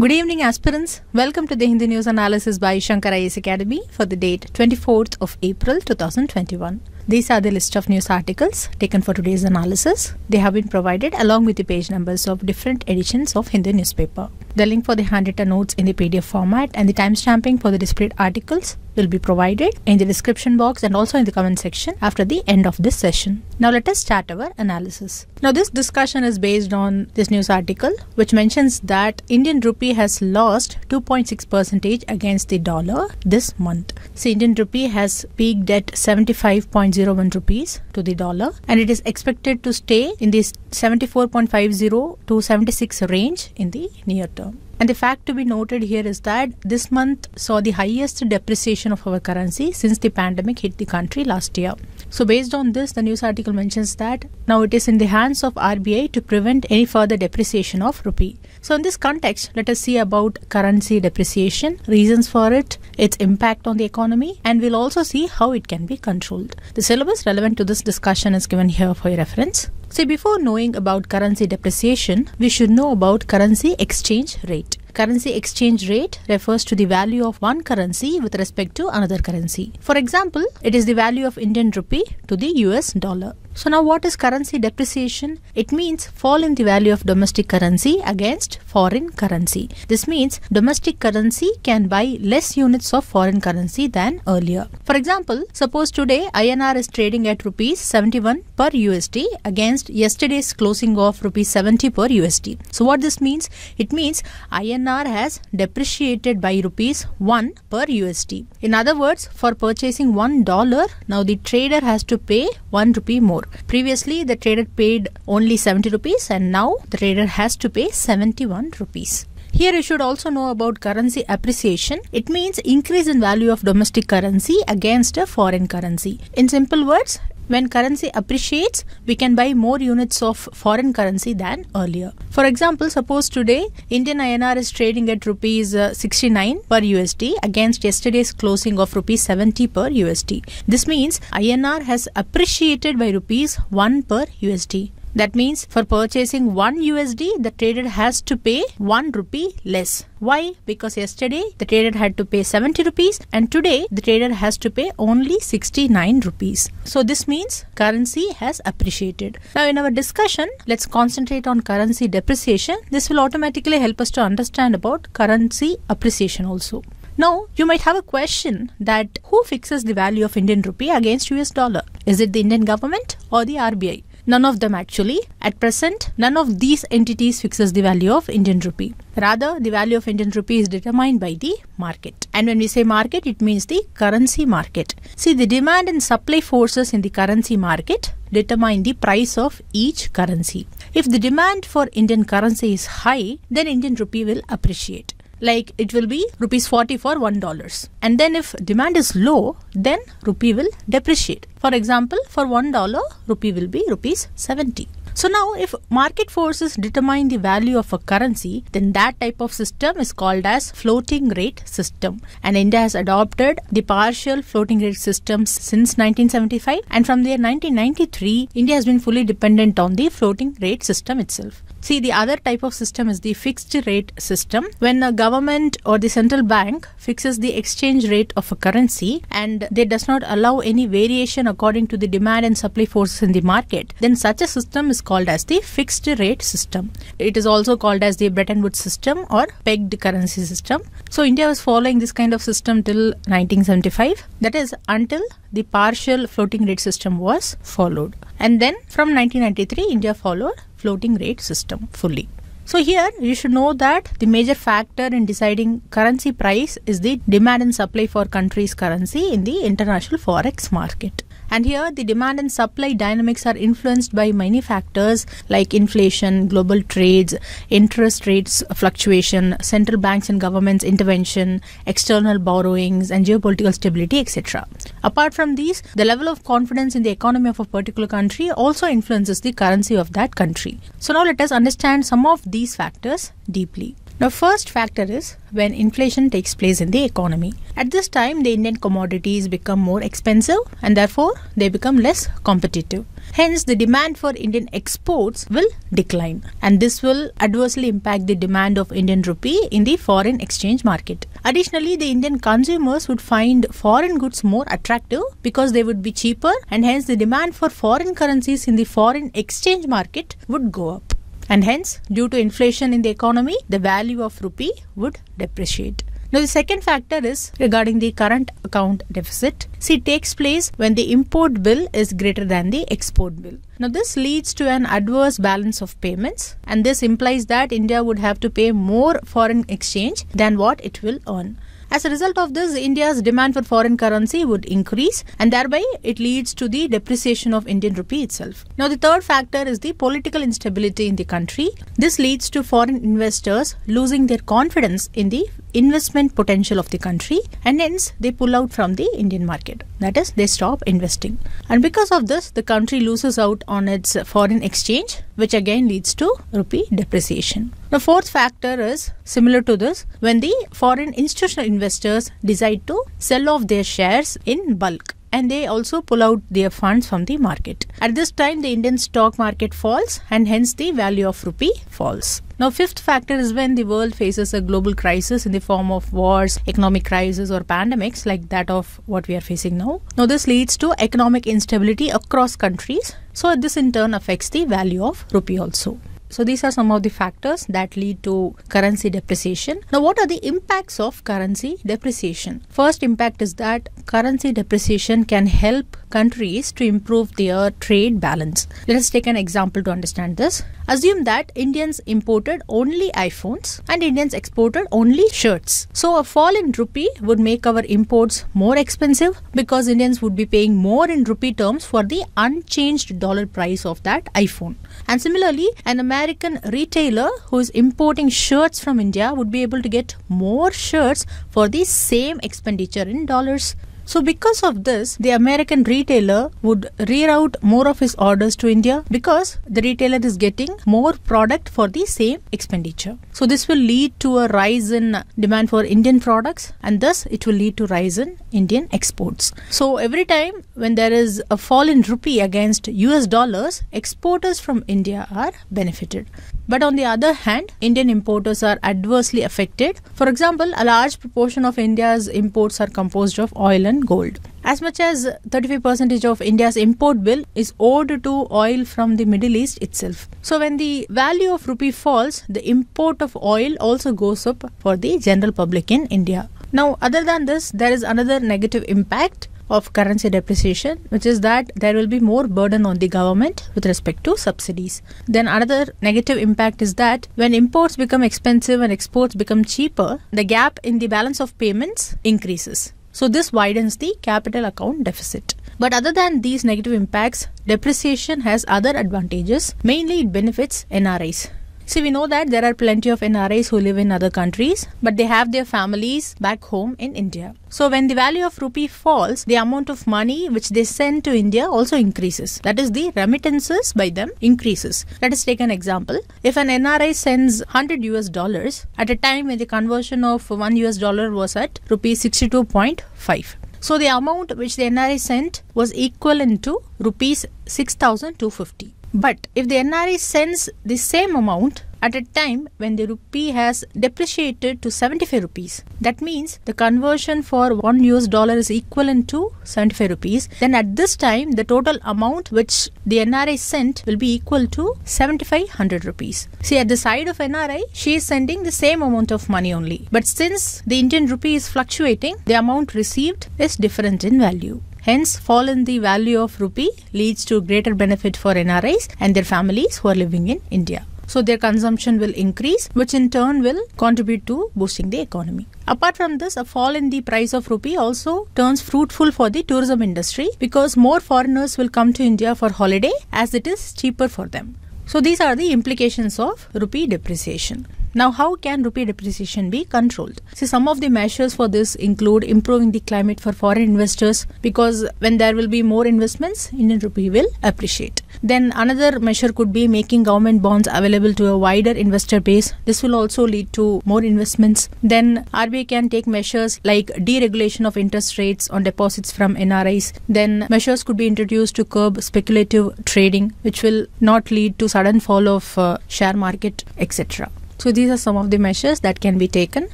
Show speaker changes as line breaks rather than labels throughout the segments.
Good evening, aspirants. Welcome to the Hindu News Analysis by Shankar IAS Academy for the date 24th of April 2021. These are the list of news articles taken for today's analysis. They have been provided along with the page numbers of different editions of Hindu newspaper. The link for the handwritten notes in the PDF format and the timestamping for the displayed articles will be provided in the description box and also in the comment section after the end of this session. Now let us start our analysis. Now this discussion is based on this news article which mentions that Indian rupee has lost 2.6 percentage against the dollar this month. So Indian rupee has peaked at 75.01 rupees to the dollar and it is expected to stay in this 74.50 to 76 range in the near term. And the fact to be noted here is that this month saw the highest depreciation of our currency since the pandemic hit the country last year. So, based on this, the news article mentions that now it is in the hands of RBI to prevent any further depreciation of rupee. So, in this context, let us see about currency depreciation, reasons for it, its impact on the economy, and we'll also see how it can be controlled. The syllabus relevant to this discussion is given here for your reference. See, before knowing about currency depreciation, we should know about currency exchange rate. Currency exchange rate refers to the value of one currency with respect to another currency. For example, it is the value of Indian rupee to the US dollar. So now what is currency depreciation? It means fall in the value of domestic currency against foreign currency. This means domestic currency can buy less units of foreign currency than earlier. For example, suppose today INR is trading at rupees 71 per USD against yesterday's closing of rupees 70 per USD. So what this means? It means INR has depreciated by rupees 1 per USD. In other words, for purchasing 1 dollar, now the trader has to pay 1 rupee more. Previously, the trader paid only 70 rupees and now the trader has to pay 71 rupees. Here you should also know about currency appreciation. It means increase in value of domestic currency against a foreign currency. In simple words, when currency appreciates, we can buy more units of foreign currency than earlier. For example, suppose today Indian INR is trading at rupees uh, 69 per USD against yesterday's closing of rupees 70 per USD. This means INR has appreciated by rupees 1 per USD. That means for purchasing 1 USD, the trader has to pay 1 rupee less. Why? Because yesterday the trader had to pay 70 rupees and today the trader has to pay only 69 rupees. So this means currency has appreciated. Now in our discussion, let's concentrate on currency depreciation. This will automatically help us to understand about currency appreciation also. Now, you might have a question that who fixes the value of Indian rupee against US dollar? Is it the Indian government or the RBI? None of them actually. At present, none of these entities fixes the value of Indian rupee. Rather, the value of Indian rupee is determined by the market. And when we say market, it means the currency market. See, the demand and supply forces in the currency market determine the price of each currency. If the demand for Indian currency is high, then Indian rupee will appreciate like it will be rupees 40 for 1 dollars and then if demand is low then rupee will depreciate for example for 1 dollar rupee will be rupees 70 so now if market forces determine the value of a currency, then that type of system is called as floating rate system. And India has adopted the partial floating rate system since 1975 and from there 1993 India has been fully dependent on the floating rate system itself. See, the other type of system is the fixed rate system. When a government or the central bank fixes the exchange rate of a currency and they does not allow any variation according to the demand and supply forces in the market, then such a system is called as the fixed rate system. It is also called as the Bretton Woods system or pegged currency system. So India was following this kind of system till 1975. That is until the partial floating rate system was followed. And then from 1993, India followed floating rate system fully. So here you should know that the major factor in deciding currency price is the demand and supply for country's currency in the international forex market. And here the demand and supply dynamics are influenced by many factors like inflation, global trades, interest rates fluctuation, central banks and governments intervention, external borrowings and geopolitical stability, etc. Apart from these, the level of confidence in the economy of a particular country also influences the currency of that country. So now let us understand some of these factors deeply. Now, first factor is when inflation takes place in the economy. At this time, the Indian commodities become more expensive and therefore they become less competitive. Hence, the demand for Indian exports will decline, and this will adversely impact the demand of Indian rupee in the foreign exchange market. Additionally, the Indian consumers would find foreign goods more attractive because they would be cheaper, and hence the demand for foreign currencies in the foreign exchange market would go up. And hence, due to inflation in the economy, the value of rupee would depreciate. Now, the second factor is regarding the current account deficit. See, it takes place when the import bill is greater than the export bill. Now, this leads to an adverse balance of payments, and this implies that India would have to pay more foreign exchange than what it will earn. As a result of this, India's demand for foreign currency would increase and thereby it leads to the depreciation of Indian rupee itself. Now, the third factor is the political instability in the country. This leads to foreign investors losing their confidence in the investment potential of the country and hence they pull out from the Indian market. That is, they stop investing. And because of this, the country loses out on its foreign exchange, which again leads to rupee depreciation. The fourth factor is similar to this when the foreign institutional investors decide to sell off their shares in bulk and they also pull out their funds from the market. At this time, the Indian stock market falls and hence the value of rupee falls. Now, fifth factor is when the world faces a global crisis in the form of wars, economic crisis, or pandemics like that of what we are facing now. Now, this leads to economic instability across countries. So, this in turn affects the value of rupee also. So these are some of the factors that lead to currency depreciation. Now what are the impacts of currency depreciation? First impact is that currency depreciation can help countries to improve their trade balance. Let us take an example to understand this. Assume that Indians imported only iPhones and Indians exported only shirts. So a fall in rupee would make our imports more expensive because Indians would be paying more in rupee terms for the unchanged dollar price of that iPhone. And similarly, an American retailer who is importing shirts from India would be able to get more shirts for the same expenditure in dollars. So, because of this, the American retailer would reroute more of his orders to India because the retailer is getting more product for the same expenditure. So, this will lead to a rise in demand for Indian products and thus it will lead to rise in Indian exports. So, every time when there is a fall in rupee against US dollars, exporters from India are benefited. But on the other hand, Indian importers are adversely affected. For example, a large proportion of India's imports are composed of oil and gold. As much as 35% of India's import bill is owed to oil from the Middle East itself. So when the value of rupee falls, the import of oil also goes up for the general public in India. Now, other than this, there is another negative impact of currency depreciation, which is that there will be more burden on the government with respect to subsidies. Then another negative impact is that when imports become expensive and exports become cheaper, the gap in the balance of payments increases. So this widens the capital account deficit. But other than these negative impacts, depreciation has other advantages. Mainly it benefits NRIs. See, we know that there are plenty of NRIs who live in other countries, but they have their families back home in India. So, when the value of rupee falls, the amount of money which they send to India also increases. That is, the remittances by them increases. Let us take an example. If an NRI sends 100 US dollars at a time when the conversion of 1 US dollar was at rupees 62.5. So the amount which the NRI sent was equivalent to rupees 6250. But if the NRI sends the same amount at a time when the rupee has depreciated to 75 rupees, that means the conversion for 1 US dollar is equivalent to 75 rupees, then at this time the total amount which the NRI sent will be equal to 7500 rupees. See at the side of NRI, she is sending the same amount of money only. But since the Indian rupee is fluctuating, the amount received is different in value. Hence, fall in the value of rupee leads to greater benefit for NRIs and their families who are living in India. So their consumption will increase, which in turn will contribute to boosting the economy. Apart from this, a fall in the price of rupee also turns fruitful for the tourism industry because more foreigners will come to India for holiday as it is cheaper for them. So these are the implications of rupee depreciation. Now, how can rupee depreciation be controlled? See, some of the measures for this include improving the climate for foreign investors because when there will be more investments, Indian rupee will appreciate. Then another measure could be making government bonds available to a wider investor base. This will also lead to more investments. Then RBI can take measures like deregulation of interest rates on deposits from NRIs. Then measures could be introduced to curb speculative trading, which will not lead to sudden fall of uh, share market, etc. So these are some of the measures that can be taken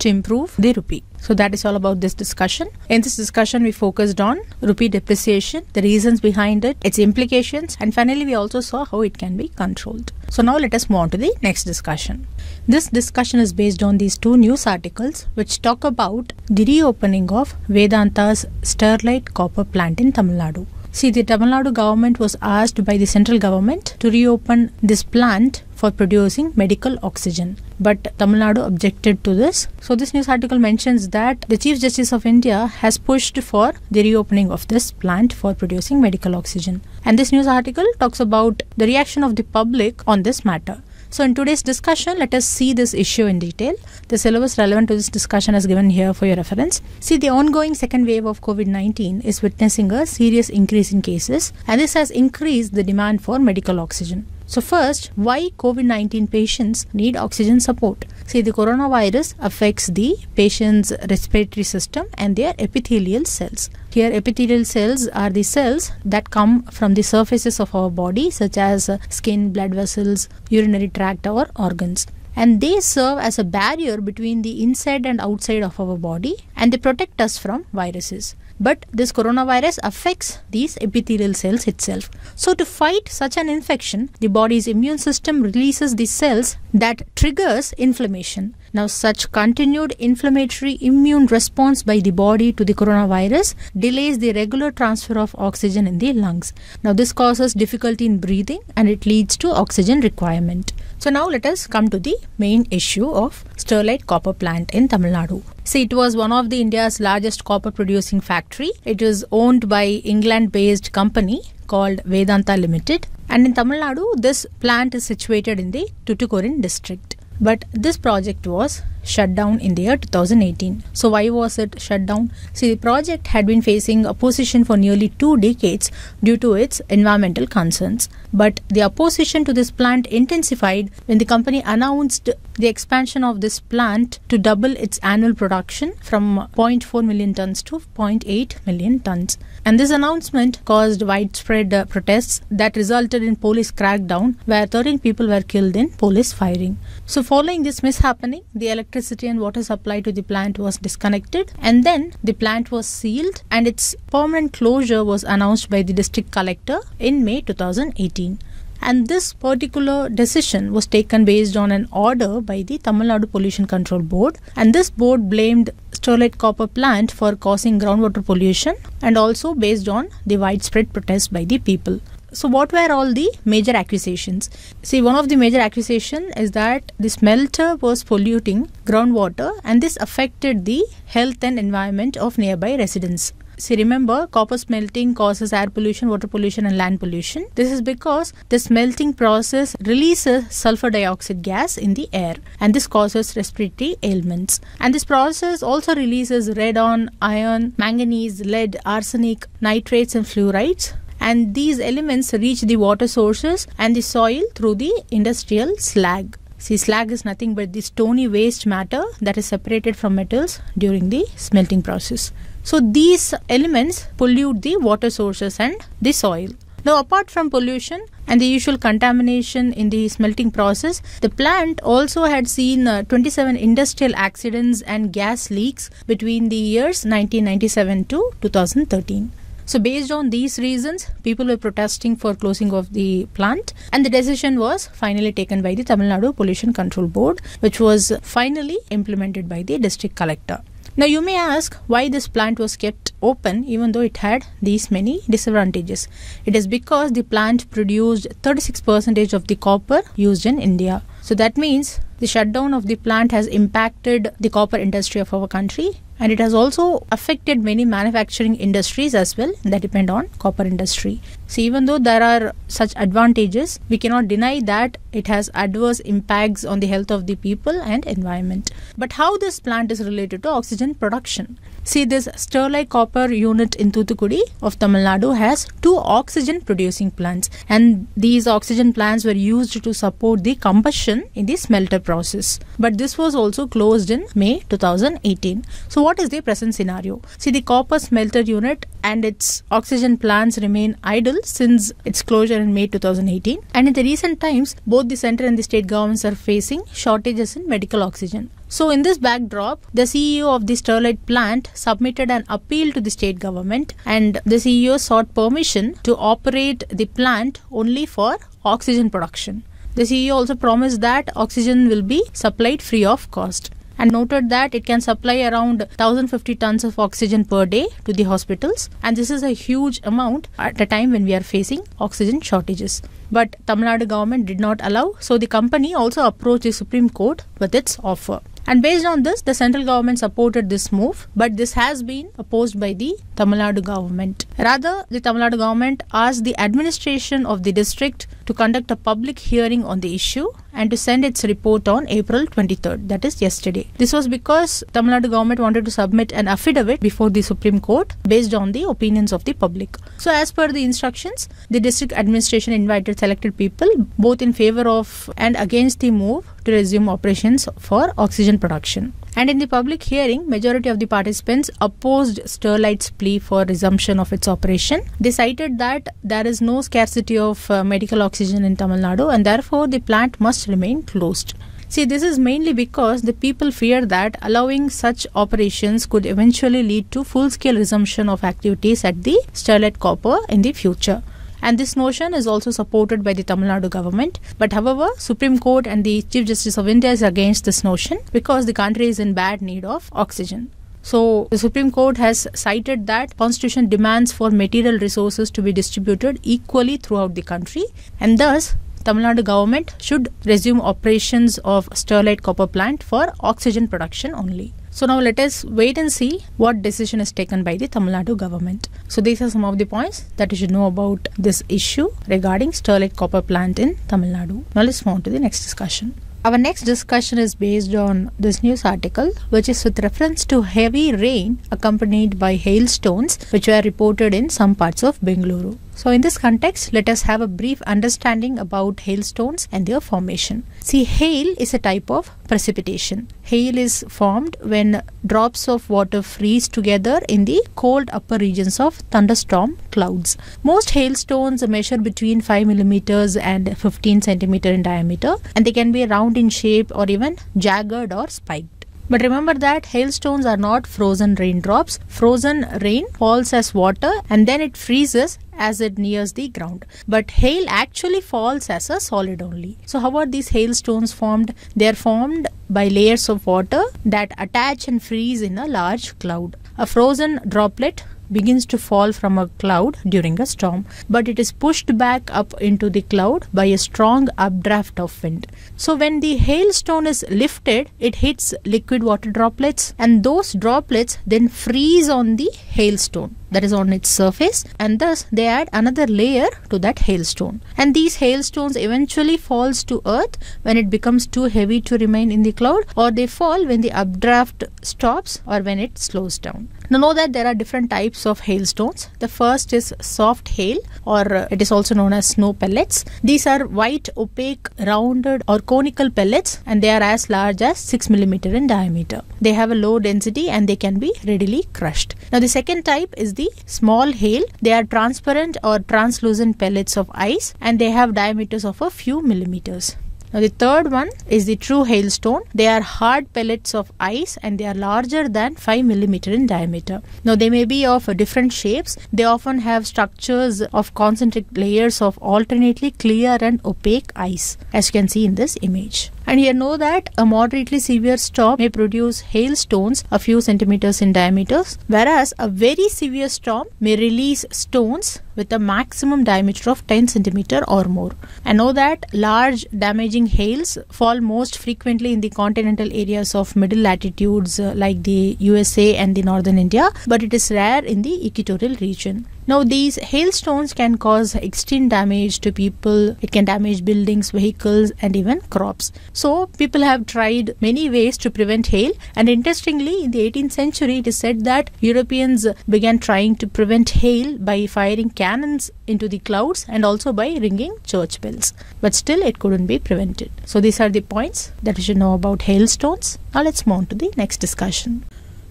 to improve the rupee. So that is all about this discussion. In this discussion, we focused on rupee depreciation, the reasons behind it, its implications, and finally we also saw how it can be controlled. So now let us move on to the next discussion. This discussion is based on these two news articles which talk about the reopening of Vedanta's Sterlite copper plant in Tamil Nadu. See, the Tamil Nadu government was asked by the central government to reopen this plant for producing medical oxygen. But Tamil Nadu objected to this. So, this news article mentions that the Chief Justice of India has pushed for the reopening of this plant for producing medical oxygen. And this news article talks about the reaction of the public on this matter. So, in today's discussion, let us see this issue in detail. The syllabus relevant to this discussion is given here for your reference. See, the ongoing second wave of COVID 19 is witnessing a serious increase in cases, and this has increased the demand for medical oxygen. So, first, why COVID 19 patients need oxygen support? See, the coronavirus affects the patient's respiratory system and their epithelial cells. Here, epithelial cells are the cells that come from the surfaces of our body, such as skin, blood vessels, urinary tract, or organs and they serve as a barrier between the inside and outside of our body and they protect us from viruses but this coronavirus affects these epithelial cells itself. So to fight such an infection, the body's immune system releases the cells that triggers inflammation. Now such continued inflammatory immune response by the body to the coronavirus delays the regular transfer of oxygen in the lungs. Now this causes difficulty in breathing and it leads to oxygen requirement. So now let us come to the main issue of Sterlite copper plant in Tamil Nadu. See, it was one of the India's largest copper producing factory. It is owned by England based company called Vedanta Limited. And in Tamil Nadu, this plant is situated in the Tuticorin district. But this project was shut down in the year 2018. So, why was it shut down? See, the project had been facing opposition for nearly two decades due to its environmental concerns. But the opposition to this plant intensified when the company announced the expansion of this plant to double its annual production from 0.4 million tons to 0.8 million tons. And this announcement caused widespread uh, protests that resulted in police crackdown where 13 people were killed in police firing. So following this mishappening, the electricity and water supply to the plant was disconnected. And then the plant was sealed and its permanent closure was announced by the district collector in May 2018 and this particular decision was taken based on an order by the Tamil Nadu Pollution Control Board. And this board blamed Sterlite copper plant for causing groundwater pollution and also based on the widespread protest by the people. So what were all the major accusations? See one of the major accusation is that the smelter was polluting groundwater and this affected the health and environment of nearby residents. See, remember, copper smelting causes air pollution, water pollution, and land pollution. This is because the smelting process releases sulfur dioxide gas in the air, and this causes respiratory ailments. And this process also releases radon, iron, manganese, lead, arsenic, nitrates, and fluorides and these elements reach the water sources and the soil through the industrial slag. See, slag is nothing but the stony waste matter that is separated from metals during the smelting process. So, these elements pollute the water sources and the soil. Now, apart from pollution and the usual contamination in the smelting process, the plant also had seen uh, 27 industrial accidents and gas leaks between the years 1997 to 2013. So, based on these reasons, people were protesting for closing of the plant, and the decision was finally taken by the Tamil Nadu Pollution Control Board, which was finally implemented by the district collector. Now, you may ask why this plant was kept open even though it had these many disadvantages. It is because the plant produced 36% of the copper used in India. So that means the shutdown of the plant has impacted the copper industry of our country and it has also affected many manufacturing industries as well that depend on copper industry. So even though there are such advantages we cannot deny that it has adverse impacts on the health of the people and environment. But how this plant is related to oxygen production see this sterlite copper unit in Thoothukudi of Tamil Nadu has two oxygen producing plants and these oxygen plants were used to support the combustion in the smelter process but this was also closed in May 2018 so what is the present scenario? See, the copper smelter unit and its oxygen plants remain idle since its closure in May 2018. And in the recent times, both the center and the state governments are facing shortages in medical oxygen. So, in this backdrop, the CEO of the Sterlite plant submitted an appeal to the state government, and the CEO sought permission to operate the plant only for oxygen production. The CEO also promised that oxygen will be supplied free of cost and noted that it can supply around 1050 tons of oxygen per day to the hospitals. And this is a huge amount at a time when we are facing oxygen shortages. But Tamil Nadu government did not allow. So the company also approached the Supreme Court with its offer and based on this, the central government supported this move, but this has been opposed by the Tamil Nadu government. Rather, the Tamil Nadu government asked the administration of the district to conduct a public hearing on the issue and to send its report on April 23rd, that is yesterday. This was because Tamil Nadu government wanted to submit an affidavit before the Supreme Court based on the opinions of the public. So, as per the instructions, the district administration invited selected people both in favor of and against the move to resume operations for oxygen production. And in the public hearing, majority of the participants opposed Sterlite's plea for resumption of its operation. They cited that there is no scarcity of uh, medical oxygen in Tamil Nadu and therefore the plant must remain closed. See, this is mainly because the people fear that allowing such operations could eventually lead to full scale resumption of activities at the Sterlite Copper in the future and this notion is also supported by the Tamil Nadu government. But however, Supreme Court and the Chief Justice of India is against this notion because the country is in bad need of oxygen. So the Supreme Court has cited that constitution demands for material resources to be distributed equally throughout the country and thus Tamil Nadu government should resume operations of Sterlite copper plant for oxygen production only. So now let us wait and see what decision is taken by the Tamil Nadu government. So these are some of the points that you should know about this issue regarding Sterlite copper plant in Tamil Nadu. Now let's move on to the next discussion. Our next discussion is based on this news article, which is with reference to heavy rain accompanied by hailstones, which were reported in some parts of Bengaluru. So, in this context, let us have a brief understanding about hailstones and their formation. See, hail is a type of precipitation. Hail is formed when drops of water freeze together in the cold upper regions of thunderstorm clouds. Most hailstones measure between 5 millimeters and 15 centimeter in diameter, and they can be round in shape or even jagged or spiked. But remember that hailstones are not frozen raindrops. Frozen rain falls as water and then it freezes as it nears the ground. But hail actually falls as a solid only. So, how are these hailstones formed? They are formed by layers of water that attach and freeze in a large cloud. A frozen droplet begins to fall from a cloud during a storm, but it is pushed back up into the cloud by a strong updraft of wind. So, when the hailstone is lifted, it hits liquid water droplets, and those droplets then freeze on the hailstone that is on its surface and thus they add another layer to that hailstone and these hailstones eventually falls to earth when it becomes too heavy to remain in the cloud or they fall when the updraft stops or when it slows down now know that there are different types of hailstones. The first is soft hail or uh, it is also known as snow pellets. These are white, opaque, rounded or conical pellets and they are as large as 6 millimeter in diameter. They have a low density and they can be readily crushed. Now the second type is the small hail. They are transparent or translucent pellets of ice and they have diameters of a few millimeters. Now the third one is the true hailstone. They are hard pellets of ice and they are larger than 5 millimeter in diameter. Now they may be of different shapes. They often have structures of concentric layers of alternately clear and opaque ice as you can see in this image. And here know that a moderately severe storm may produce hailstones a few centimeters in diameter, whereas a very severe storm may release stones with a maximum diameter of 10 centimeter or more. And know that large damaging hails fall most frequently in the continental areas of middle latitudes uh, like the USA and the northern India, but it is rare in the equatorial region. Now, these hailstones can cause extreme damage to people. It can damage buildings, vehicles, and even crops. So, people have tried many ways to prevent hail. And interestingly, in the 18th century, it is said that Europeans began trying to prevent hail by firing cannons into the clouds and also by ringing church bells. But still, it couldn't be prevented. So, these are the points that you should know about hailstones. Now, let's move on to the next discussion.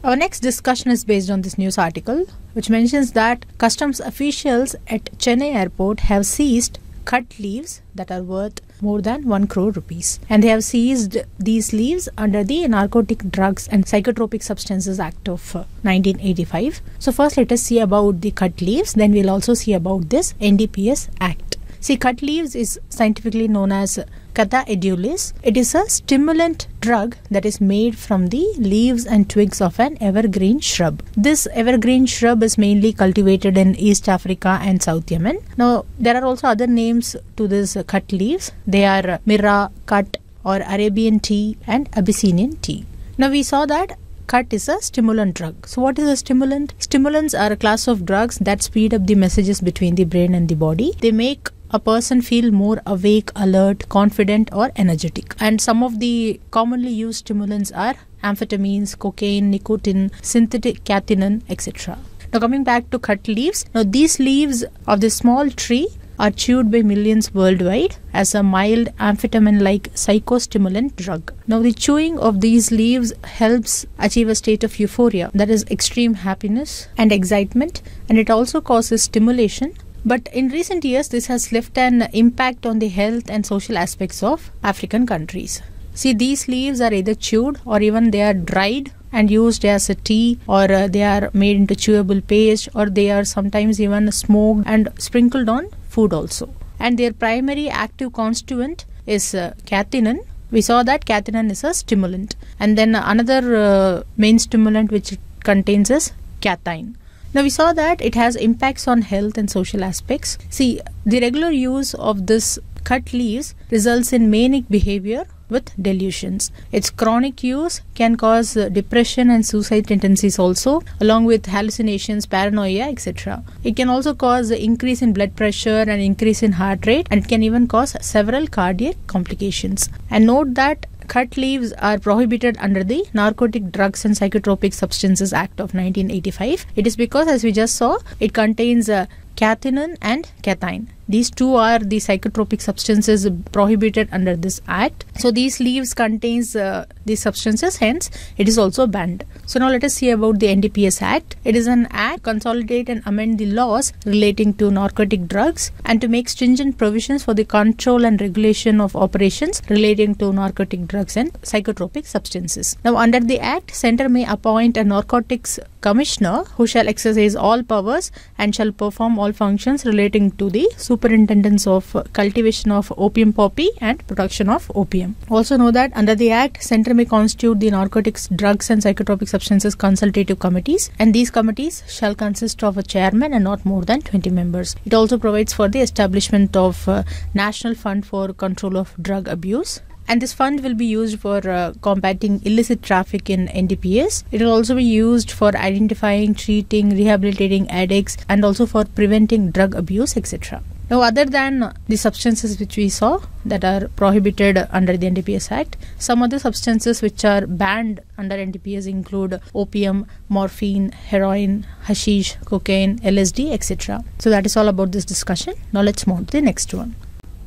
Our next discussion is based on this news article, which mentions that customs officials at Chennai airport have seized khat leaves that are worth more than 1 crore rupees. And they have seized these leaves under the Narcotic Drugs and Psychotropic Substances Act of uh, 1985. So, first let us see about the khat leaves, then we'll also see about this NDPS Act. See, khat leaves is scientifically known as Catha edulis. It is a stimulant drug that is made from the leaves and twigs of an evergreen shrub. This evergreen shrub is mainly cultivated in East Africa and South Yemen. Now, there are also other names to this khat leaves. They are miraa, khat, or Arabian tea and Abyssinian tea. Now, we saw that khat is a stimulant drug. So, what is a stimulant? Stimulants are a class of drugs that speed up the messages between the brain and the body. They make a person feel more awake, alert, confident, or energetic. And some of the commonly used stimulants are amphetamines, cocaine, nicotine, synthetic cathinone, etc. Now, coming back to khat leaves, now these leaves of this small tree are chewed by millions worldwide as a mild amphetamine like psychostimulant drug. Now, the chewing of these leaves helps achieve a state of euphoria that is extreme happiness and excitement, and it also causes stimulation but in recent years, this has left an impact on the health and social aspects of African countries. See, these leaves are either chewed or even they are dried and used as a tea or uh, they are made into chewable paste or they are sometimes even smoked and sprinkled on food also. And their primary active constituent is uh, cathinone. We saw that cathinone is a stimulant. And then another uh, main stimulant which it contains is cathine. Now we saw that it has impacts on health and social aspects. See, the regular use of this khat leaves results in manic behavior with delusions. Its chronic use can cause uh, depression and suicide tendencies also, along with hallucinations, paranoia, etc. It can also cause increase in blood pressure and increase in heart rate, and it can even cause several cardiac complications. And note that khat leaves are prohibited under the Narcotic Drugs and Psychotropic Substances Act of 1985. It is because, as we just saw, it contains uh, cathinone and cathine. These two are the psychotropic substances prohibited under this act. So these leaves contains uh, these substances, hence it is also banned. So now let us see about the NDPS Act. It is an act to consolidate and amend the laws relating to narcotic drugs and to make stringent provisions for the control and regulation of operations relating to narcotic drugs and psychotropic substances. Now under the act, center may appoint a narcotics commissioner who shall exercise all powers and shall perform all functions relating to the superintendence of cultivation of opium poppy and production of opium. Also know that under the act, center may constitute the narcotics, drugs and psychotropic substances consultative committees and these committees shall consist of a chairman and not more than 20 members. It also provides for the establishment of uh, National Fund for Control of Drug Abuse and this fund will be used for uh, combating illicit traffic in NDPS. It will also be used for identifying, treating, rehabilitating addicts, and also for preventing drug abuse, etc. Now, other than the substances which we saw that are prohibited under the NDPS Act, some other substances which are banned under NDPS include opium, morphine, heroin, hashish, cocaine, LSD, etc. So, that is all about this discussion. Now, let's move to the next one.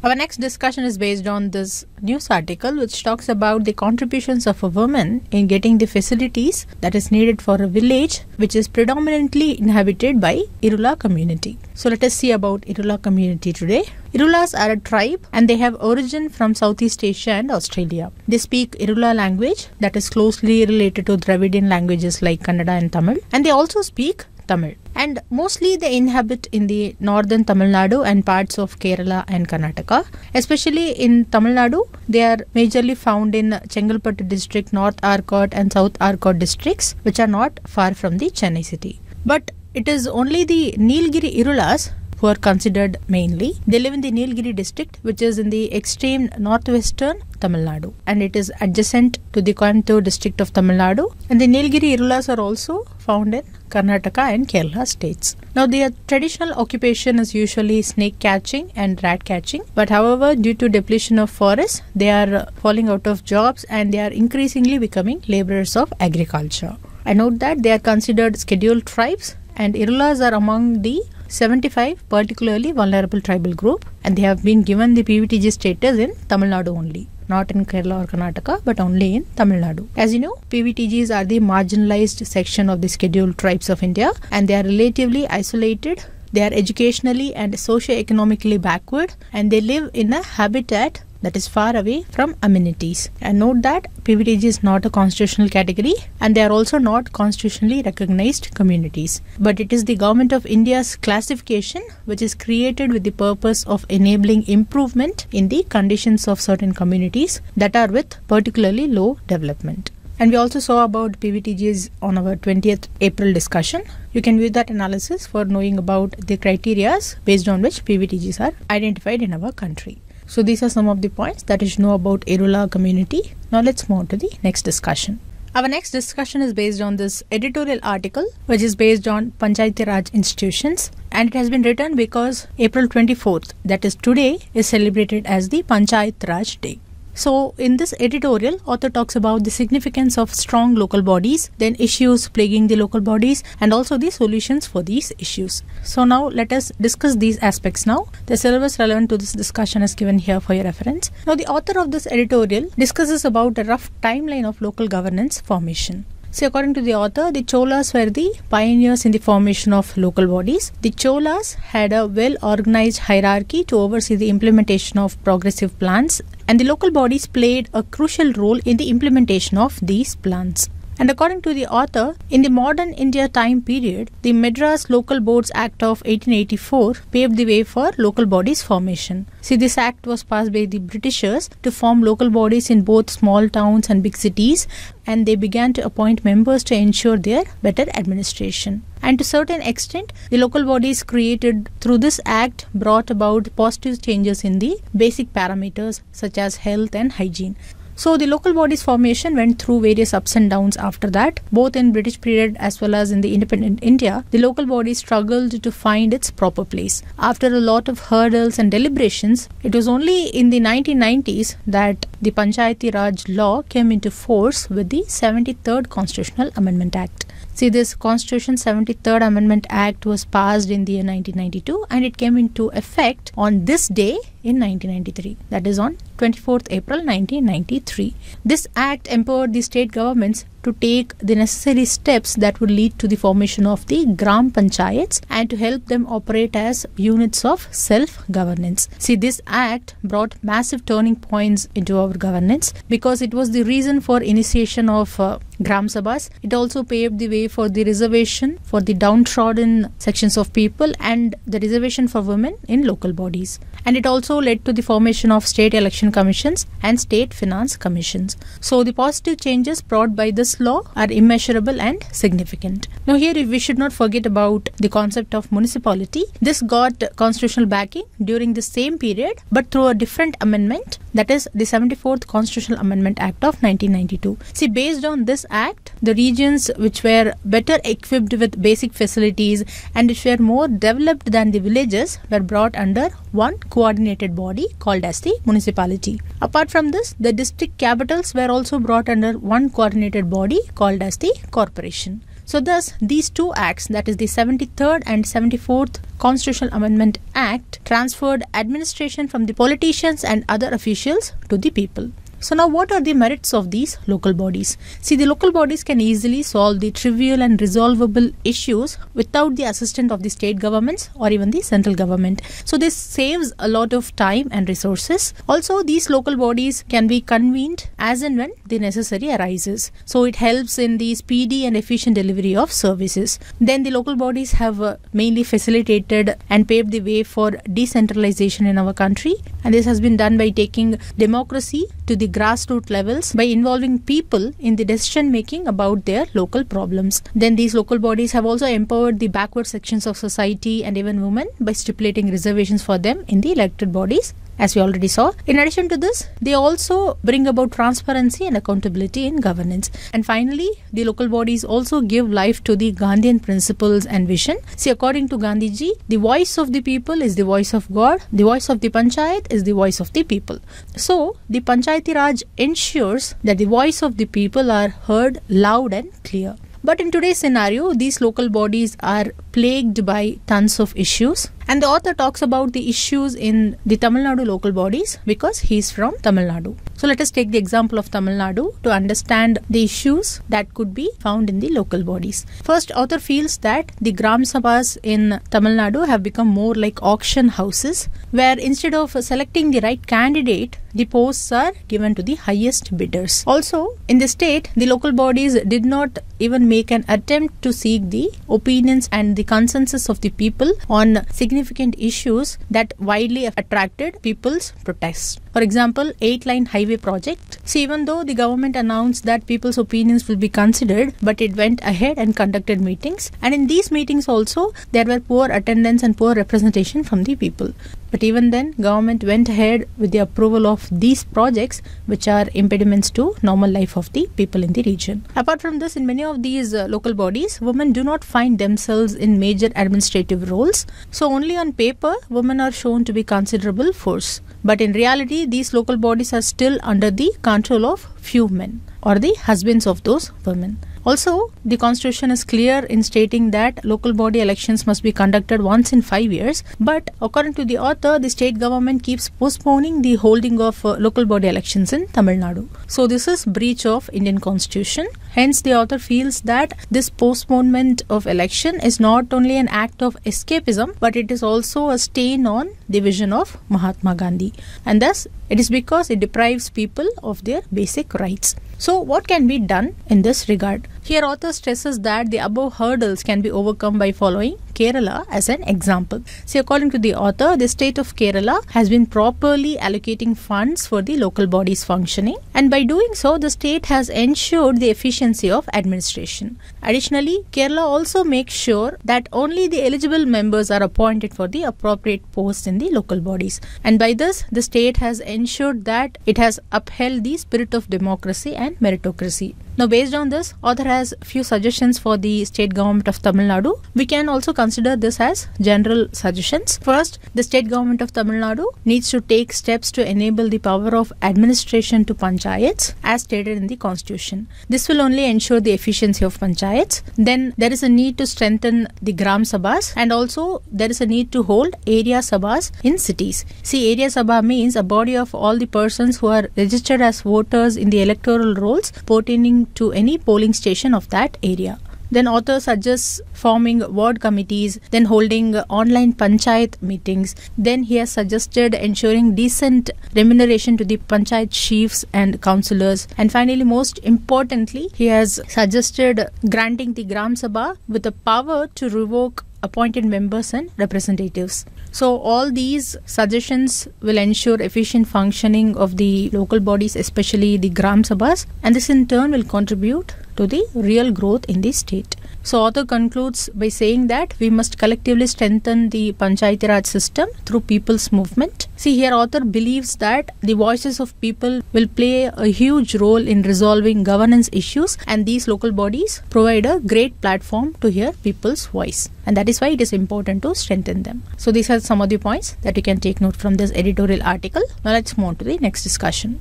Our next discussion is based on this news article which talks about the contributions of a woman in getting the facilities that is needed for a village which is predominantly inhabited by Irula community. So let us see about Irula community today. Irulas are a tribe and they have origin from Southeast Asia and Australia. They speak Irula language that is closely related to Dravidian languages like Kannada and Tamil and they also speak Tamil. And mostly they inhabit in the northern Tamil Nadu and parts of Kerala and Karnataka. Especially in Tamil Nadu, they are majorly found in Chengalpattu district, North Arcot and South Arcot districts, which are not far from the Chennai city. But it is only the Nilgiri Irulas who are considered mainly. They live in the Nilgiri district, which is in the extreme northwestern Tamil Nadu, and it is adjacent to the Coimbatore district of Tamil Nadu. And the Nilgiri Irulas are also found in Karnataka and Kerala states. Now, their traditional occupation is usually snake catching and rat catching, but however, due to depletion of forests, they are falling out of jobs and they are increasingly becoming laborers of agriculture. I note that they are considered scheduled tribes, and Irulas are among the 75 particularly vulnerable tribal group and they have been given the PVTG status in Tamil Nadu only not in Kerala or Karnataka but only in Tamil Nadu. As you know, PVTGs are the marginalized section of the scheduled tribes of India and they are relatively isolated. They are educationally and socio-economically backward and they live in a habitat that is far away from amenities. And note that PVTG is not a constitutional category and they are also not constitutionally recognized communities. But it is the Government of India's classification which is created with the purpose of enabling improvement in the conditions of certain communities that are with particularly low development. And we also saw about PVTGs on our 20th April discussion. You can view that analysis for knowing about the criterias based on which PVTGs are identified in our country. So these are some of the points that you should know about Irula community. Now let's move on to the next discussion. Our next discussion is based on this editorial article, which is based on Panchayati Raj institutions, and it has been written because April 24th, that is today, is celebrated as the Panchayat Raj Day. So, in this editorial, author talks about the significance of strong local bodies, then issues plaguing the local bodies, and also the solutions for these issues. So, now let us discuss these aspects now. The syllabus relevant to this discussion is given here for your reference. Now, the author of this editorial discusses about a rough timeline of local governance formation. So, according to the author, the Cholas were the pioneers in the formation of local bodies. The Cholas had a well organized hierarchy to oversee the implementation of progressive plans, and the local bodies played a crucial role in the implementation of these plans. And according to the author, in the modern India time period, the Madras Local Boards Act of 1884 paved the way for local bodies formation. See, this act was passed by the Britishers to form local bodies in both small towns and big cities, and they began to appoint members to ensure their better administration. And to certain extent, the local bodies created through this act brought about positive changes in the basic parameters such as health and hygiene. So the local bodies formation went through various ups and downs after that, both in British period as well as in the independent India. The local body struggled to find its proper place. After a lot of hurdles and deliberations, it was only in the 1990s that the Panchayati Raj law came into force with the 73rd Constitutional Amendment Act. See, this Constitution 73rd Amendment Act was passed in the year 1992 and it came into effect on this day in 1993 that is on 24th April 1993 this act empowered the state governments to take the necessary steps that would lead to the formation of the gram panchayats and to help them operate as units of self governance see this act brought massive turning points into our governance because it was the reason for initiation of uh, gram sabhas. It also paved the way for the reservation for the downtrodden sections of people and the reservation for women in local bodies. And it also led to the formation of state election commissions and state finance commissions. So the positive changes brought by this law are immeasurable and significant. Now here we should not forget about the concept of municipality. This got constitutional backing during the same period but through a different amendment that is the 74th Constitutional Amendment Act of 1992. See based on this act the regions which were better equipped with basic facilities and which were more developed than the villages were brought under one coordinated body called as the municipality. Apart from this, the district capitals were also brought under one coordinated body called as the corporation. So, thus, these two acts, that is the 73rd and 74th Constitutional Amendment Act, transferred administration from the politicians and other officials to the people. So, now what are the merits of these local bodies? See, the local bodies can easily solve the trivial and resolvable issues without the assistance of the state governments or even the central government. So, this saves a lot of time and resources. Also, these local bodies can be convened as and when the necessary arises. So, it helps in the speedy and efficient delivery of services. Then, the local bodies have uh, mainly facilitated and paved the way for decentralization in our country, and this has been done by taking democracy to the grassroots levels by involving people in the decision making about their local problems. Then, these local bodies have also empowered the backward sections of society and even women by stipulating reservations for them in the elected bodies as we already saw. In addition to this, they also bring about transparency and accountability in governance. And finally, the local bodies also give life to the Gandhian principles and vision. See, according to Gandhiji, the voice of the people is the voice of God, the voice of the panchayat is the voice of the people. So, the Panchayati Raj ensures that the voice of the people are heard loud and clear. But in today's scenario, these local bodies are plagued by tons of issues. And the author talks about the issues in the Tamil Nadu local bodies because he's from Tamil Nadu. So let us take the example of Tamil Nadu to understand the issues that could be found in the local bodies. First, author feels that the Gram Sabhas in Tamil Nadu have become more like auction houses where instead of selecting the right candidate, the posts are given to the highest bidders. Also, in the state, the local bodies did not even make an attempt to seek the opinions and the consensus of the people on significant issues that widely attracted people's protests. For example, eight line highway project. So even though the government announced that people's opinions will be considered, but it went ahead and conducted meetings. And in these meetings also, there were poor attendance and poor representation from the people. But even then, government went ahead with the approval of these projects, which are impediments to normal life of the people in the region. Apart from this, in many of these uh, local bodies, women do not find themselves in major administrative roles. So only on paper, women are shown to be considerable force. But in reality, these local bodies are still under the control of few men or the husbands of those women. Also, the constitution is clear in stating that local body elections must be conducted once in 5 years, but according to the author, the state government keeps postponing the holding of uh, local body elections in Tamil Nadu. So this is breach of Indian constitution. Hence the author feels that this postponement of election is not only an act of escapism, but it is also a stain on the vision of Mahatma Gandhi. And thus it is because it deprives people of their basic rights. So, what can be done in this regard? Here, author stresses that the above hurdles can be overcome by following Kerala as an example. See, according to the author, the state of Kerala has been properly allocating funds for the local bodies functioning, and by doing so, the state has ensured the efficiency of administration. Additionally, Kerala also makes sure that only the eligible members are appointed for the appropriate posts in the local bodies, and by this, the state has ensured that it has upheld the spirit of democracy and meritocracy. Now, based on this, author has a few suggestions for the state government of Tamil Nadu. We can also consider this as general suggestions. First, the state government of Tamil Nadu needs to take steps to enable the power of administration to panchayats as stated in the constitution. This will only ensure the efficiency of panchayats. Then there is a need to strengthen the gram sabhas and also there is a need to hold area sabhas in cities. See, area sabha means a body of all the persons who are registered as voters in the electoral rolls pertaining to any polling station of that area. Then author suggests forming ward committees, then holding online panchayat meetings. Then he has suggested ensuring decent remuneration to the panchayat chiefs and councillors. And finally, most importantly, he has suggested granting the Gram Sabha with the power to revoke appointed members and representatives. So, all these suggestions will ensure efficient functioning of the local bodies, especially the Gram Sabhas, and this in turn will contribute to the real growth in the state. So, author concludes by saying that we must collectively strengthen the Panchayati Raj system through people's movement. See, here, author believes that the voices of people will play a huge role in resolving governance issues, and these local bodies provide a great platform to hear people's voice. And that is why it is important to strengthen them. So, these are some of the points that you can take note from this editorial article. Now, let's move on to the next discussion.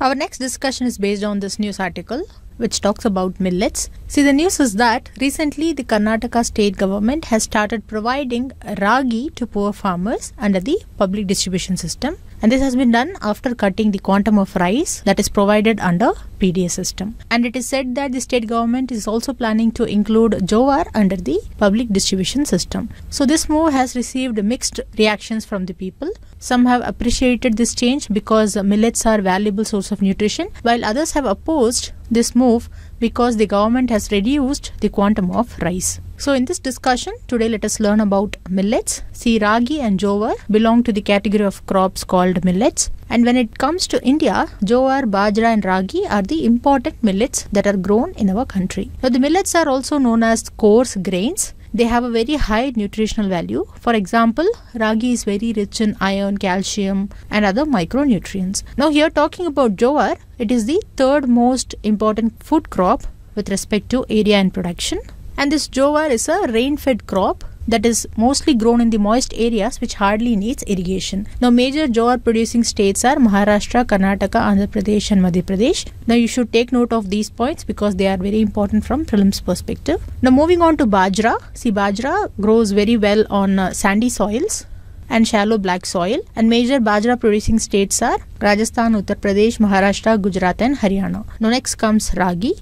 Our next discussion is based on this news article which talks about millets. See, the news is that recently the Karnataka state government has started providing ragi to poor farmers under the public distribution system. And this has been done after cutting the quantum of rice that is provided under PDS system. And it is said that the state government is also planning to include jowar under the public distribution system. So this move has received mixed reactions from the people. Some have appreciated this change because millets are valuable source of nutrition, while others have opposed this move because the government has reduced the quantum of rice. So in this discussion, today let us learn about millets. See, ragi and jowar belong to the category of crops called millets. And when it comes to India, jowar, bajra and ragi are the important millets that are grown in our country. Now the millets are also known as coarse grains they have a very high nutritional value. For example, ragi is very rich in iron, calcium, and other micronutrients. Now, here talking about jowar, it is the third most important food crop with respect to area and production. And this jowar is a rain fed crop that is mostly grown in the moist areas which hardly needs irrigation. Now, major jowar producing states are Maharashtra, Karnataka, Andhra Pradesh, and Madhya Pradesh. Now, you should take note of these points because they are very important from prelims perspective. Now, moving on to Bajra. See, Bajra grows very well on uh, sandy soils and shallow black soil and major bajra producing states are Rajasthan, Uttar Pradesh, Maharashtra, Gujarat and Haryana. Now next comes ragi.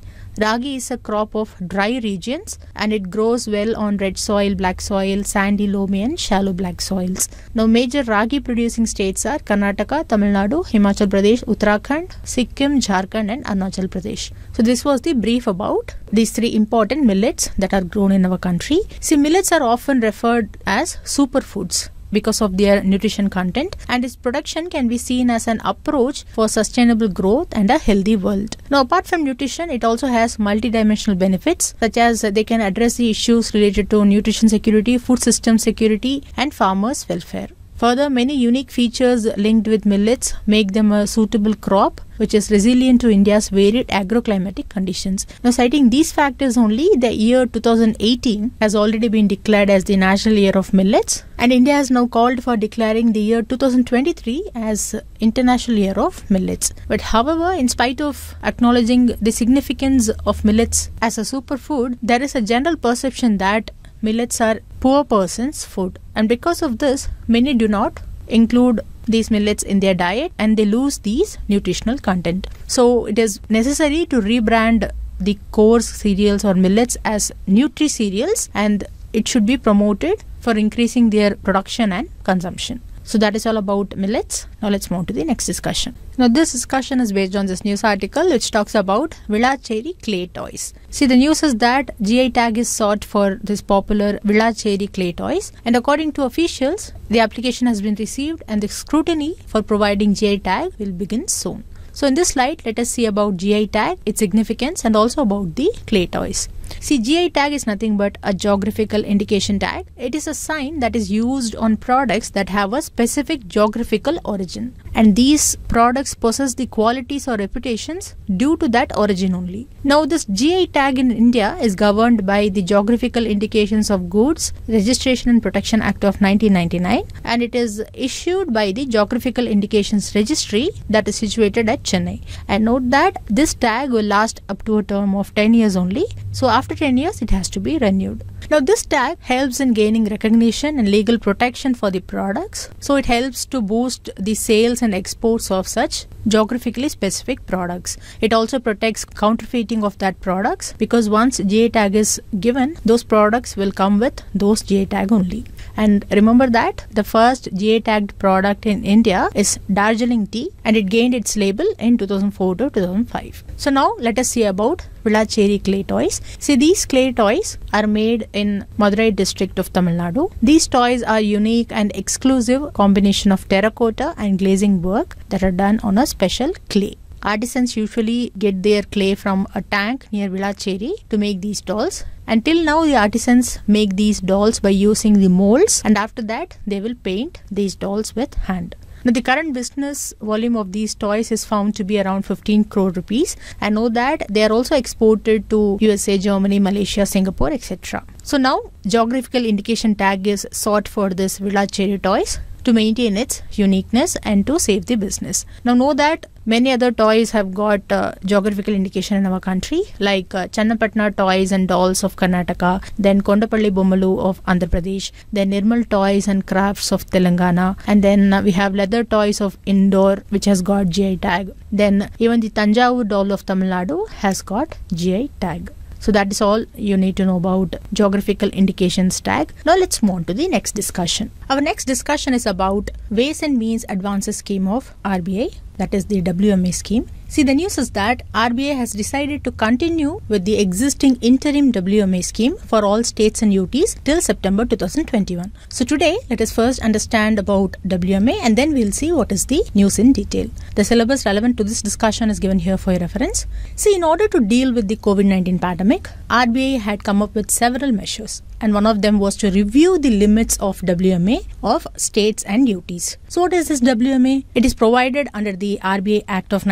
Ragi is a crop of dry regions and it grows well on red soil, black soil, sandy, loamy and shallow black soils. Now major ragi producing states are Karnataka, Tamil Nadu, Himachal Pradesh, Uttarakhand, Sikkim, Jharkhand and Arunachal Pradesh. So this was the brief about these three important millets that are grown in our country. See millets are often referred as superfoods because of their nutrition content and its production can be seen as an approach for sustainable growth and a healthy world. Now apart from nutrition it also has multidimensional benefits such as they can address the issues related to nutrition security, food system security and farmers welfare. Further, many unique features linked with millets make them a suitable crop which is resilient to India's varied agroclimatic conditions. Now, citing these factors only, the year 2018 has already been declared as the National Year of Millets, and India has now called for declaring the year 2023 as International Year of Millets. But however, in spite of acknowledging the significance of millets as a superfood, there is a general perception that millets are poor person's food. And because of this many do not include these millets in their diet and they lose these nutritional content. So it is necessary to rebrand the coarse cereals or millets as nutri cereals and it should be promoted for increasing their production and consumption so that is all about millets. Now let's move to the next discussion. Now this discussion is based on this news article which talks about Vilachery clay toys. See the news is that GI tag is sought for this popular Vilachery clay toys and according to officials the application has been received and the scrutiny for providing GI tag will begin soon. So in this slide let us see about GI tag, its significance and also about the clay toys. See, GI tag is nothing but a geographical indication tag. It is a sign that is used on products that have a specific geographical origin. And these products possess the qualities or reputations due to that origin only. Now, this GI tag in India is governed by the Geographical Indications of Goods Registration and Protection Act of 1999 and it is issued by the Geographical Indications Registry that is situated at Chennai. And note that this tag will last up to a term of 10 years only. So, after 10 years it has to be renewed. Now this tag helps in gaining recognition and legal protection for the products. So it helps to boost the sales and exports of such geographically specific products. It also protects counterfeiting of that products because once GI tag is given, those products will come with those GI tag only. And remember that the first GI tagged product in India is Darjeeling tea and it gained its label in 2004 to 2005. So now let us see about Vilachery clay toys. See these clay toys are made in Madurai district of Tamil Nadu. These toys are unique and exclusive combination of terracotta and glazing work that are done on a special clay. Artisans usually get their clay from a tank near Vilachery to make these dolls. Until now, the artisans make these dolls by using the molds, and after that, they will paint these dolls with hand. Now, the current business volume of these toys is found to be around 15 crore rupees. I know that they are also exported to USA, Germany, Malaysia, Singapore, etc. So now geographical indication tag is sought for this Vilachery toys to maintain its uniqueness and to save the business. Now, know that many other toys have got uh, geographical indication in our country, like uh, Channapatna toys and dolls of Karnataka, then Kondapalli Bommalu of Andhra Pradesh, then Nirmal toys and crafts of Telangana, and then uh, we have leather toys of Indore, which has got GI tag. Then even the Tanjavur doll of Tamil Nadu has got GI tag. So that is all you need to know about geographical indications tag. Now let's move on to the next discussion. Our next discussion is about Ways and Means Advances Scheme of RBI, that is the WMA scheme. See, the news is that RBI has decided to continue with the existing interim WMA scheme for all states and UTs till September 2021. So, today, let us first understand about WMA and then we'll see what is the news in detail. The syllabus relevant to this discussion is given here for your reference. See, in order to deal with the COVID 19 pandemic, RBI had come up with several measures and one of them was to review the limits of WMA of states and UTs. So, what is this WMA? It is provided under the RBI Act of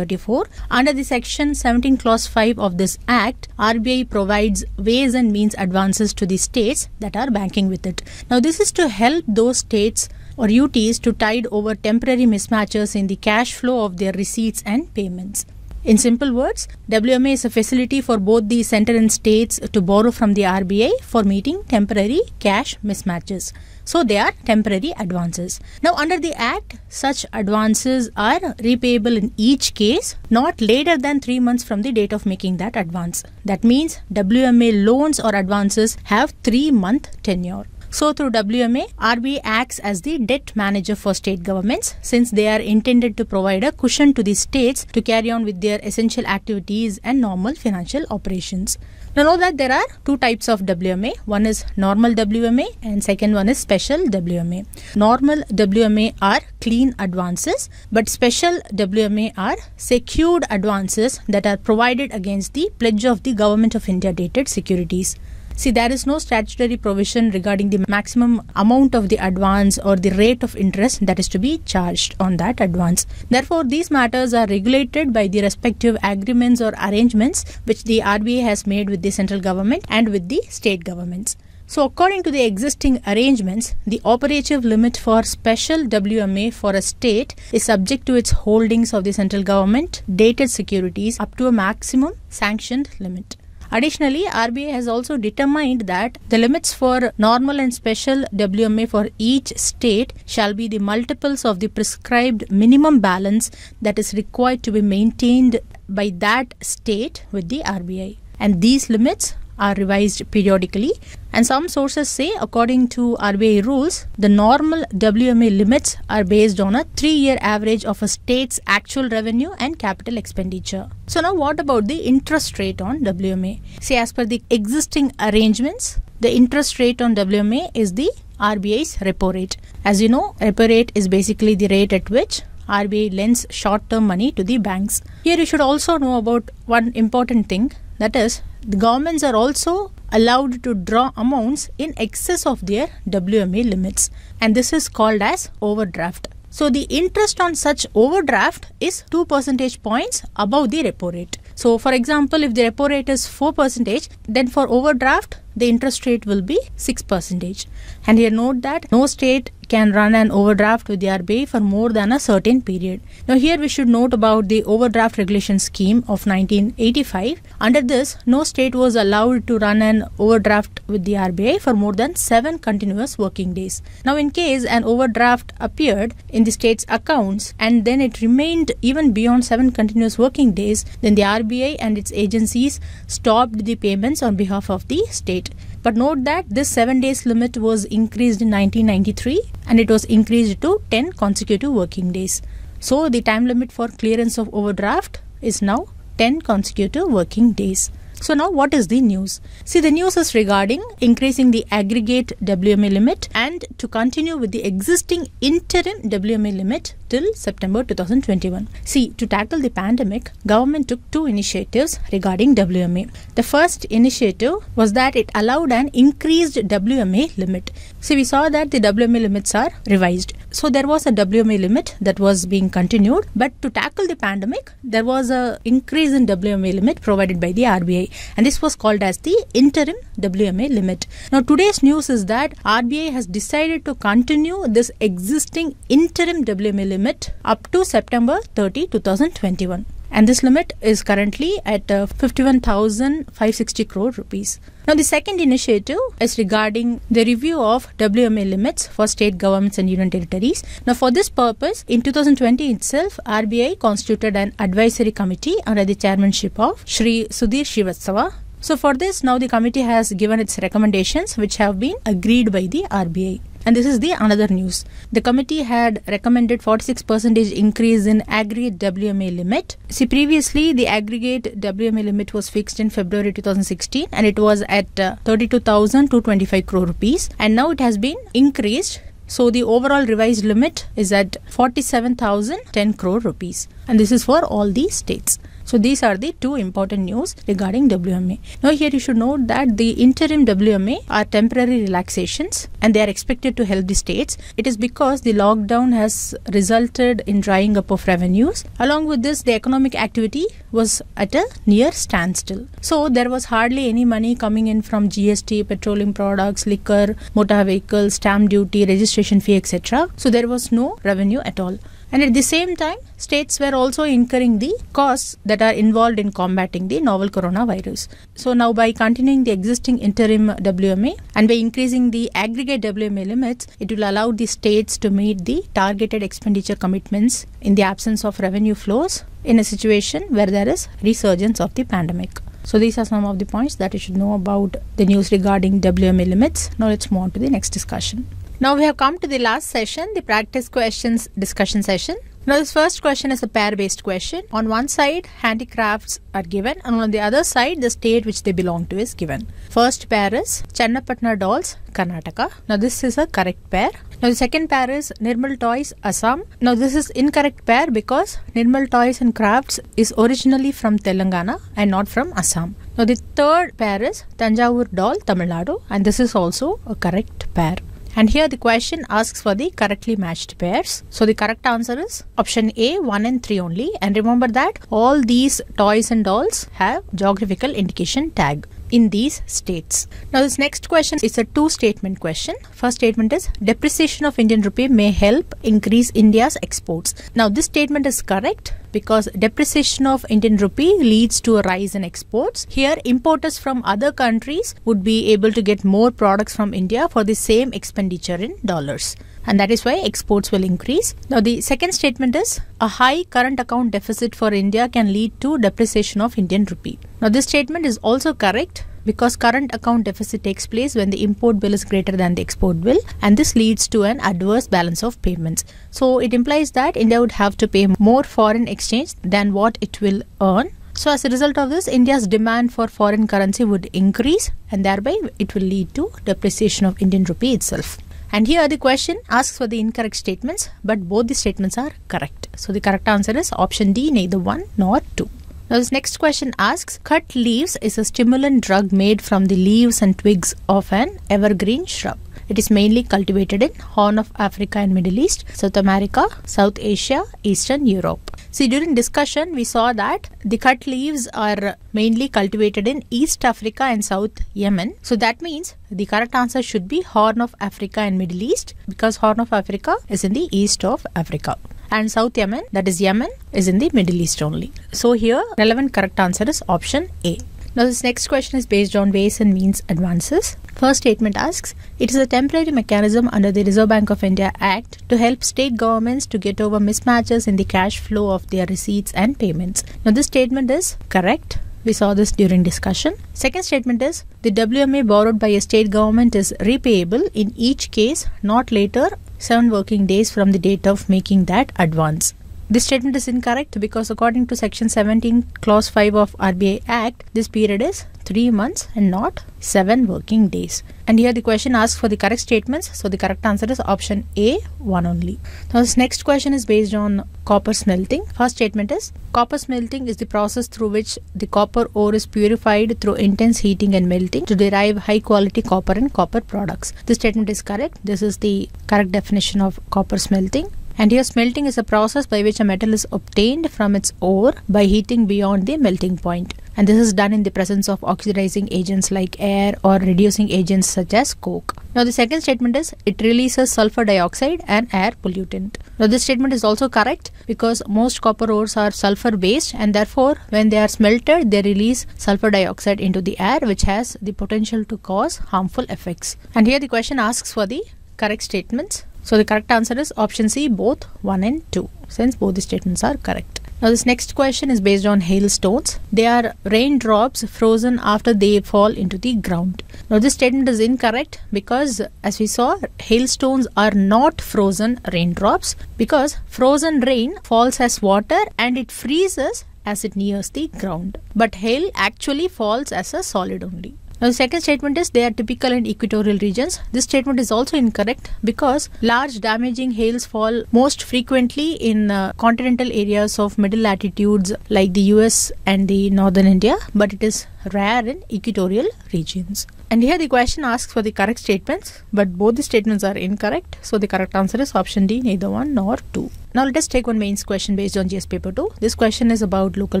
1934. Under the Section 17 Clause 5 of this Act, RBI provides ways and means advances to the states that are banking with it. Now, this is to help those states or UTs to tide over temporary mismatches in the cash flow of their receipts and payments. In simple words, WMA is a facility for both the center and states to borrow from the RBI for meeting temporary cash mismatches. So they are temporary advances. Now, under the Act, such advances are repayable in each case not later than three months from the date of making that advance. That means WMA loans or advances have three month tenure. So, through WMA, RBI acts as the debt manager for state governments since they are intended to provide a cushion to the states to carry on with their essential activities and normal financial operations. Now, know that there are two types of WMA. One is normal WMA and second one is special WMA. Normal WMA are clean advances, but special WMA are secured advances that are provided against the pledge of the Government of India dated securities. See, there is no statutory provision regarding the maximum amount of the advance or the rate of interest that is to be charged on that advance. Therefore, these matters are regulated by the respective agreements or arrangements which the RBI has made with the central government and with the state governments. So, according to the existing arrangements, the operative limit for special WMA for a state is subject to its holdings of the central government, dated securities up to a maximum sanctioned limit. Additionally, RBI has also determined that the limits for normal and special WMA for each state shall be the multiples of the prescribed minimum balance that is required to be maintained by that state with the RBI. And these limits are revised periodically. And some sources say, according to RBI rules, the normal WMA limits are based on a three year average of a state's actual revenue and capital expenditure. So, now what about the interest rate on WMA? See, as per the existing arrangements, the interest rate on WMA is the RBI's repo rate. As you know, repo rate is basically the rate at which RBI lends short term money to the banks. Here, you should also know about one important thing that is, the governments are also allowed to draw amounts in excess of their WMA limits, and this is called as overdraft. So, the interest on such overdraft is 2 percentage points above the repo rate. So, for example, if the repo rate is 4 percentage, then for overdraft, the interest rate will be 6 percentage. And here note that no state can run an overdraft with the RBI for more than a certain period. Now here we should note about the overdraft regulation scheme of 1985. Under this, no state was allowed to run an overdraft with the RBI for more than 7 continuous working days. Now in case an overdraft appeared in the state's accounts and then it remained even beyond 7 continuous working days, then the RBI and its agencies stopped the payments on behalf of the state. But note that this 7 days limit was increased in 1993 and it was increased to 10 consecutive working days. So the time limit for clearance of overdraft is now 10 consecutive working days. So now what is the news? See the news is regarding increasing the aggregate WMA limit and to continue with the existing interim WMA limit till September 2021. See to tackle the pandemic, government took two initiatives regarding WMA. The first initiative was that it allowed an increased WMA limit. See we saw that the WMA limits are revised. So there was a WMA limit that was being continued, but to tackle the pandemic, there was a increase in WMA limit provided by the RBI, and this was called as the interim WMA limit. Now today's news is that RBI has decided to continue this existing interim WMA limit up to September 30, 2021 and this limit is currently at uh, 51,560 crore rupees. Now, the second initiative is regarding the review of WMA limits for state governments and union territories. Now, for this purpose, in 2020 itself, RBI constituted an advisory committee under the chairmanship of Shri Sudhir Shrivastava. So, for this, now the committee has given its recommendations, which have been agreed by the RBI. And this is the another news. The committee had recommended 46% increase in aggregate WMA limit. See, previously the aggregate WMA limit was fixed in February 2016 and it was at uh, 32,225 crore rupees. And now it has been increased so the overall revised limit is at 47,010 crore rupees and this is for all the states. So these are the two important news regarding WMA. Now here you should note that the interim WMA are temporary relaxations and they are expected to help the states. It is because the lockdown has resulted in drying up of revenues. Along with this, the economic activity was at a near standstill. So there was hardly any money coming in from GST, petroleum products, liquor, motor vehicles, stamp duty, registration fee, etc. So there was no revenue at all. And at the same time, states were also incurring the costs that are involved in combating the novel coronavirus. So now by continuing the existing interim WMA and by increasing the aggregate WMA limits, it will allow the states to meet the targeted expenditure commitments in the absence of revenue flows in a situation where there is resurgence of the pandemic. So these are some of the points that you should know about the news regarding WMA limits. Now let's move on to the next discussion. Now we have come to the last session, the practice questions discussion session. Now this first question is a pair based question. On one side, handicrafts are given and on the other side, the state which they belong to is given. First pair is Channapatna Dolls, Karnataka. Now this is a correct pair. Now the second pair is Nirmal Toys, Assam. Now this is incorrect pair because Nirmal Toys and Crafts is originally from Telangana and not from Assam. Now the third pair is Tanjavur Doll, Tamil Nadu and this is also a correct pair. And here the question asks for the correctly matched pairs. So the correct answer is option A 1 and 3 only. And remember that all these toys and dolls have geographical indication tag in these states. Now this next question is a two statement question. First statement is depreciation of Indian rupee may help increase India's exports. Now this statement is correct because depreciation of Indian rupee leads to a rise in exports. Here importers from other countries would be able to get more products from India for the same expenditure in dollars and that is why exports will increase. Now, the second statement is a high current account deficit for India can lead to depreciation of Indian rupee. Now, this statement is also correct because current account deficit takes place when the import bill is greater than the export bill and this leads to an adverse balance of payments. So it implies that India would have to pay more foreign exchange than what it will earn. So as a result of this, India's demand for foreign currency would increase and thereby it will lead to depreciation of Indian rupee itself. And here the question asks for the incorrect statements, but both the statements are correct. So the correct answer is option D, neither one nor two. Now, this next question asks Khat leaves is a stimulant drug made from the leaves and twigs of an evergreen shrub. It is mainly cultivated in Horn of Africa and Middle East, South America, South Asia, Eastern Europe. See, during discussion, we saw that the khat leaves are mainly cultivated in East Africa and South Yemen. So that means the correct answer should be Horn of Africa and Middle East because Horn of Africa is in the east of Africa and South Yemen, that is Yemen, is in the Middle East only. So here, relevant correct answer is option A. Now, this next question is based on ways and means advances. First statement asks It is a temporary mechanism under the Reserve Bank of India Act to help state governments to get over mismatches in the cash flow of their receipts and payments. Now, this statement is correct. We saw this during discussion. Second statement is the WMA borrowed by a state government is repayable in each case not later 7 working days from the date of making that advance. This statement is incorrect because according to section 17 clause 5 of RBI Act, this period is 3 months and not 7 working days. And here the question asks for the correct statements. So the correct answer is option A, 1 only. Now this next question is based on copper smelting. First statement is copper smelting is the process through which the copper ore is purified through intense heating and melting to derive high quality copper and copper products. This statement is correct. This is the correct definition of copper smelting. And here smelting is a process by which a metal is obtained from its ore by heating beyond the melting point. And this is done in the presence of oxidizing agents like air or reducing agents such as coke. Now the second statement is it releases sulfur dioxide and air pollutant. Now this statement is also correct because most copper ores are sulfur based and therefore when they are smelted they release sulfur dioxide into the air which has the potential to cause harmful effects. And here the question asks for the correct statements. So the correct answer is option C, both 1 and 2, since both the statements are correct. Now this next question is based on hailstones. They are raindrops frozen after they fall into the ground. Now this statement is incorrect because as we saw, hailstones are not frozen raindrops because frozen rain falls as water and it freezes as it nears the ground. But hail actually falls as a solid only. Now, the second statement is they are typical in equatorial regions. This statement is also incorrect because large damaging hails fall most frequently in uh, continental areas of middle latitudes like the US and the northern India, but it is rare in equatorial regions. And here the question asks for the correct statements, but both the statements are incorrect. So the correct answer is option D, neither one nor two. Now let us take one mains question based on GS paper 2. This question is about local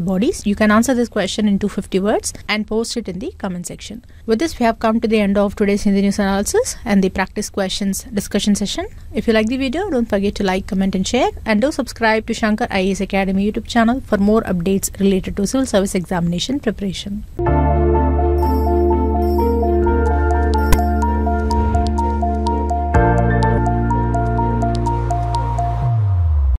bodies. You can answer this question in 250 words and post it in the comment section. With this, we have come to the end of today's Hindu news analysis and the practice questions discussion session. If you like the video, don't forget to like, comment and share and do subscribe to Shankar IAS Academy YouTube channel for more updates related to civil service examination preparation.